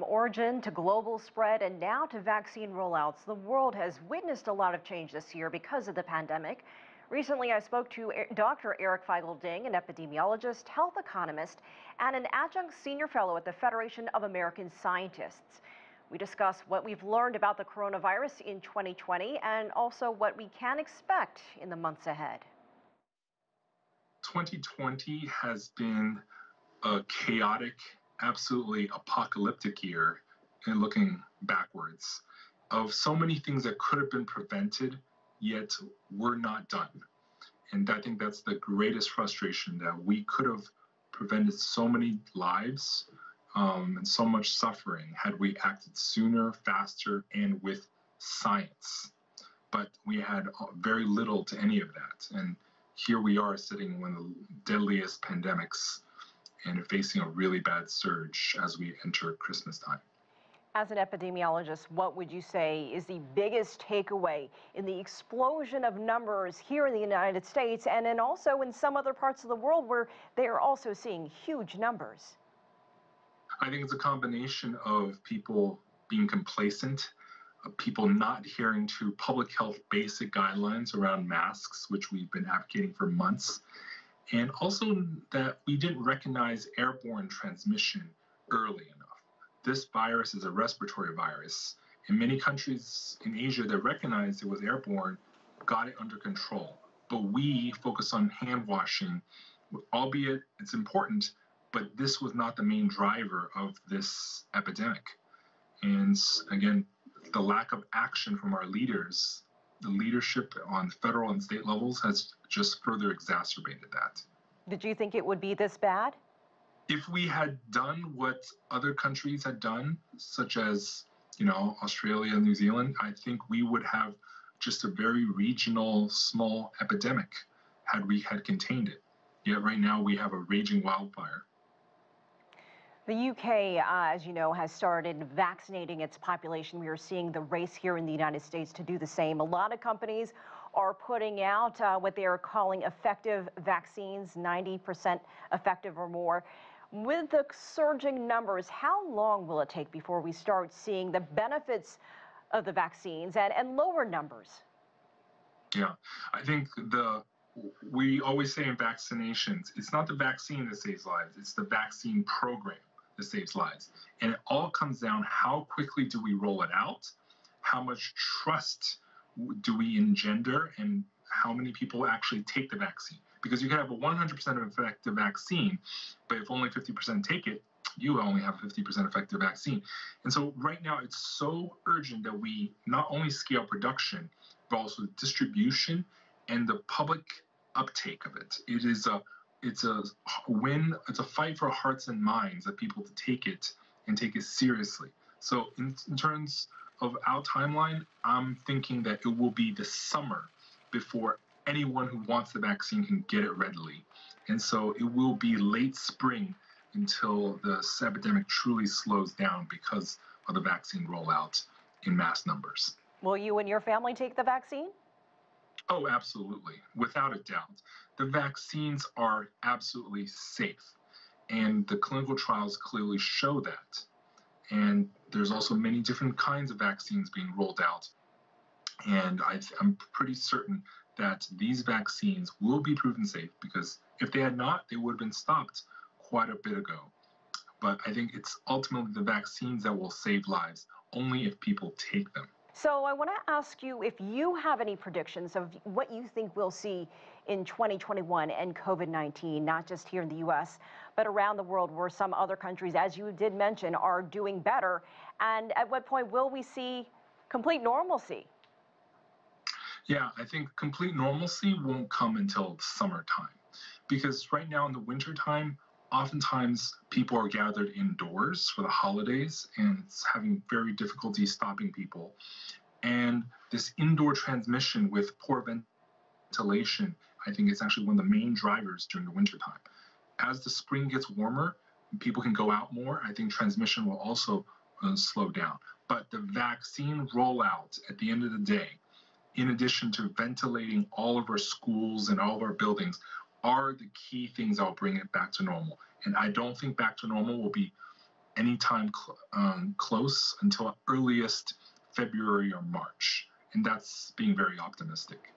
Origin to global spread and now to vaccine rollouts, the world has witnessed a lot of change this year because of the pandemic. Recently, I spoke to Dr. Eric Feigl Ding, an epidemiologist, health economist, and an adjunct senior fellow at the Federation of American Scientists. We discuss what we've learned about the coronavirus in 2020 and also what we can expect in the months ahead. 2020 has been a chaotic absolutely apocalyptic year and looking backwards of so many things that could have been prevented, yet were not done. And I think that's the greatest frustration that we could have prevented so many lives um, and so much suffering had we acted sooner, faster, and with science. But we had very little to any of that. And here we are sitting in one of the deadliest pandemics and are facing a really bad surge as we enter Christmas time. As an epidemiologist, what would you say is the biggest takeaway in the explosion of numbers here in the United States and then also in some other parts of the world where they are also seeing huge numbers? I think it's a combination of people being complacent, uh, people not adhering to public health basic guidelines around masks, which we've been advocating for months, and also that we didn't recognize airborne transmission early enough. This virus is a respiratory virus. In many countries in Asia that recognized it was airborne got it under control. But we focus on hand washing, albeit it's important, but this was not the main driver of this epidemic. And again, the lack of action from our leaders the leadership on federal and state levels has just further exacerbated that. Did you think it would be this bad? If we had done what other countries had done, such as, you know, Australia, New Zealand, I think we would have just a very regional, small epidemic had we had contained it. Yet right now we have a raging wildfire. The UK, uh, as you know, has started vaccinating its population. We are seeing the race here in the United States to do the same. A lot of companies are putting out uh, what they are calling effective vaccines, 90% effective or more. With the surging numbers, how long will it take before we start seeing the benefits of the vaccines and, and lower numbers? Yeah, I think the we always say in vaccinations, it's not the vaccine that saves lives, it's the vaccine program that saves lives. And it all comes down how quickly do we roll it out? How much trust do we engender? And how many people actually take the vaccine? Because you can have a 100% effective vaccine, but if only 50% take it, you only have 50% effective vaccine. And so right now it's so urgent that we not only scale production, but also distribution and the public uptake of it. It is a it's a win. It's a fight for hearts and minds that people to take it and take it seriously. So in, in terms of our timeline, I'm thinking that it will be the summer before anyone who wants the vaccine can get it readily. And so it will be late spring until the epidemic truly slows down because of the vaccine rollout in mass numbers. Will you and your family take the vaccine? Oh, absolutely, without a doubt. The vaccines are absolutely safe, and the clinical trials clearly show that. And there's also many different kinds of vaccines being rolled out. And I, am pretty certain that these vaccines will be proven safe because if they had not, they would have been stopped quite a bit ago. But I think it's ultimately the vaccines that will save lives only if people take them. So I want to ask you if you have any predictions of what you think we'll see in 2021 and COVID-19, not just here in the U.S., but around the world where some other countries, as you did mention, are doing better. And at what point will we see complete normalcy? Yeah, I think complete normalcy won't come until summertime because right now in the wintertime, oftentimes people are gathered indoors for the holidays and it's having very difficulty stopping people. And this indoor transmission with poor ventilation, I think is actually one of the main drivers during the wintertime. As the spring gets warmer, people can go out more. I think transmission will also uh, slow down. But the vaccine rollout at the end of the day, in addition to ventilating all of our schools and all of our buildings, are the key things that will bring it back to normal. And I don't think back to normal will be anytime cl- um, close until earliest February or March. And that's being very optimistic.